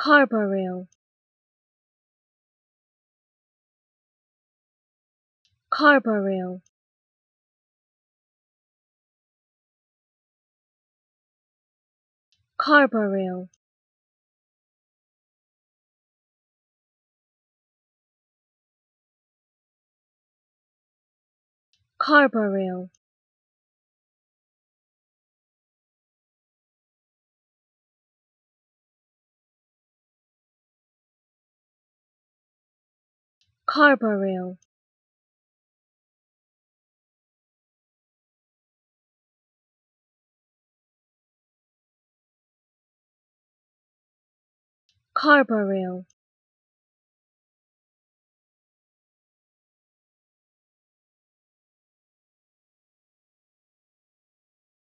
carbaryl carbaryl carbaryl carbaryl carbaryl carbaryl